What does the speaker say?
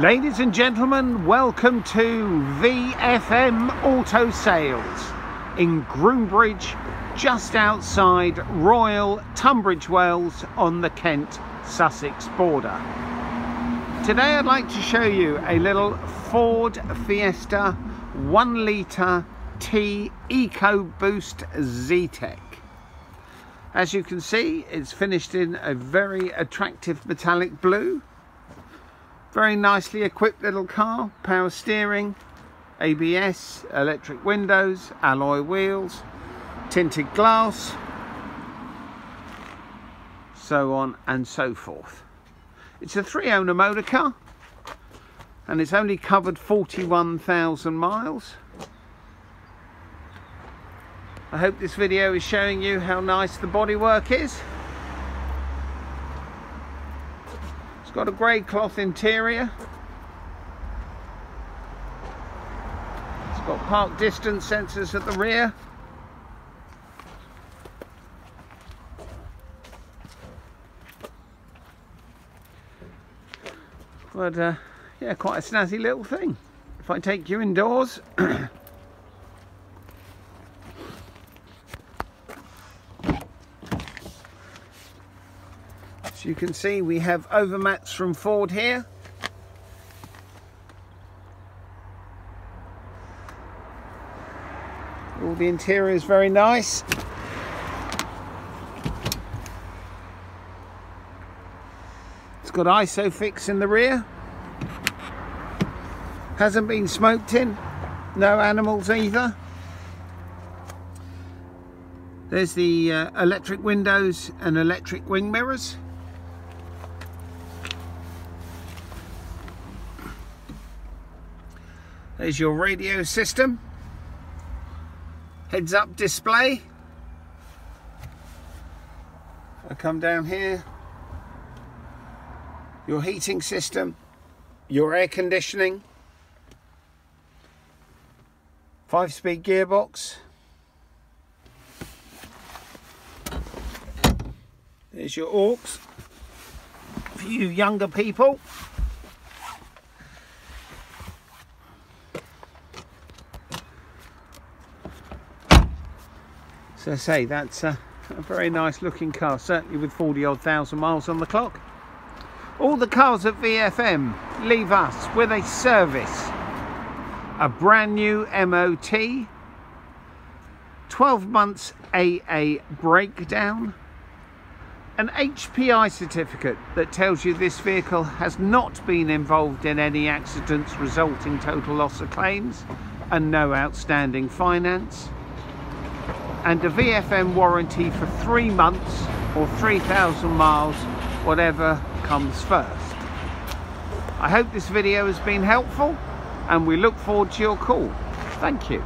Ladies and gentlemen, welcome to VFM Auto Sales in Groombridge, just outside Royal Tunbridge Wells on the Kent-Sussex border. Today I'd like to show you a little Ford Fiesta 1 litre T EcoBoost Zetec. As you can see, it's finished in a very attractive metallic blue very nicely equipped little car, power steering, ABS, electric windows, alloy wheels, tinted glass, so on and so forth. It's a three owner motor car and it's only covered 41,000 miles. I hope this video is showing you how nice the bodywork is. It's got a grey cloth interior. It's got park distance sensors at the rear. But uh, yeah, quite a snazzy little thing. If I take you indoors, As you can see, we have overmats from Ford here. All the interior is very nice. It's got ISOFIX in the rear. Hasn't been smoked in. No animals either. There's the uh, electric windows and electric wing mirrors. There's your radio system. Heads up display. I come down here. Your heating system. Your air conditioning. Five speed gearbox. There's your aux for you younger people. So I say that's a, a very nice looking car, certainly with 40 odd thousand miles on the clock. All the cars at VFM leave us with a service, a brand new MOT, 12 months AA breakdown, an HPI certificate that tells you this vehicle has not been involved in any accidents resulting total loss of claims and no outstanding finance and a VFM warranty for three months or 3,000 miles, whatever comes first. I hope this video has been helpful and we look forward to your call. Thank you.